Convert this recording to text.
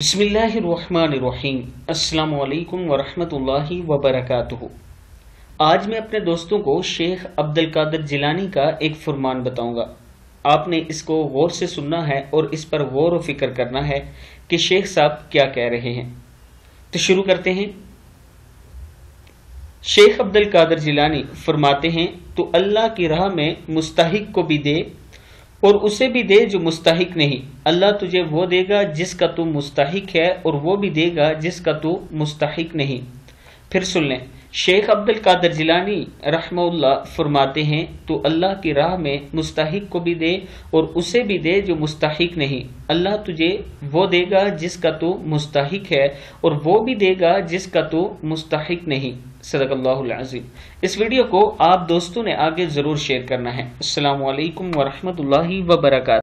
बसमीम वालेकुम वरहमतुल्लाहि वबरकातुहू। आज मैं अपने दोस्तों को शेख अब्दुल कादर जिलानी का एक फरमान बताऊँगा। आपने इसको गौर से सुनना है और इस पर गौर व फ़िक्र करना है कि शेख साहब क्या कह रहे हैं। तो शुरू करते हैं। शेख अब्दुल कादर जिलानी फरमाते हैं तो अल्लाह की राह में मुस्तहिक को भी दे और उसे भी दे जो मुस्तक नहीं। अल्लाह तुझे वो देगा जिसका तू मुस्तक है और वो भी देगा जिसका तू मुस्तक नहीं। फिर सुन लें शेख अब्दुल कादर जिलानी रहमुल्ला फरमाते हैं तो अल्लाह की राह में मुस्तहिक को भी दे और उसे भी दे जो मुस्तहिक नहीं। अल्लाह तुझे वो देगा जिसका तू मुस्तहिक है और वो भी देगा जिसका तू मुस्तहिक नहीं। सदकल्लाजीम इस वीडियो को आप दोस्तों ने आगे ज़रूर शेयर करना है। असल वरहमल वर्का